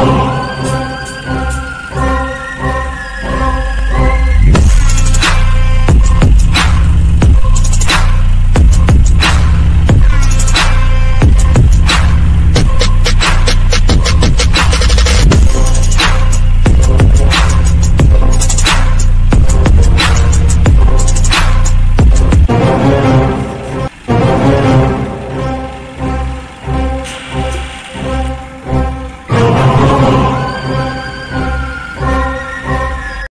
Oh.